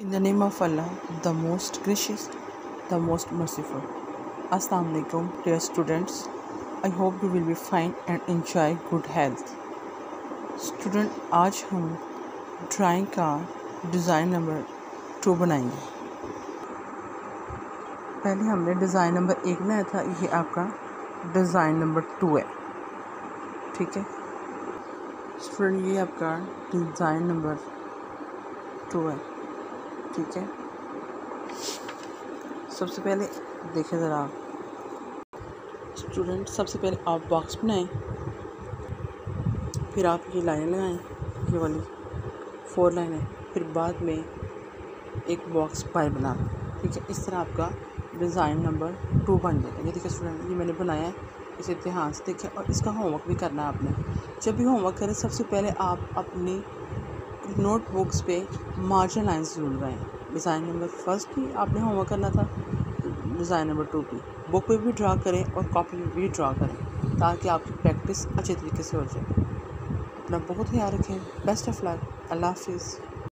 In the name of Allah, the most gracious, the most merciful. Assalamu alaikum, dear students. I hope you will be fine and enjoy good health. Student आज हम drawing का design number to बनाएँगे पहले हमने design number एक बनाया था ये आपका डिज़ाइन नंबर टू है ठीक है स्टूडेंट ये आपका डिज़ाइन नंबर टू है ठीक है। सबसे पहले देखें ज़रा आप। स्टूडेंट सबसे पहले आप बॉक्स बनाएँ। फिर आप ये लाइन लगाएँ, ये वाली फोर लाइनें। फिर बाद में एक बॉक्स पाए बना ठीक है, इस तरह आपका डिज़ाइन नंबर टू बन जाएगा। ये देखिए स्टूडेंट ये मैंने बनाया है, इसे ध्यान से देखें। और इसका होमवर्क भी करना है आपने। जब भी होमवर्क करें, सबसे पहले आप अपनी नोटबुक्स पे मार्जिन लाइन्स लगाएँ डिज़ाइन नंबर फ़र्स्ट भी आपने होमवर्क करना था डिज़ाइन नंबर टू भी। बुक पे भी ड्रा करें और कॉपी पे भी ड्रा करें, ताकि आपकी प्रैक्टिस अच्छे तरीके से हो जाए। अपना बहुत ख्याल रखें। बेस्ट ऑफ़ लक अल्लाह हाफिज़।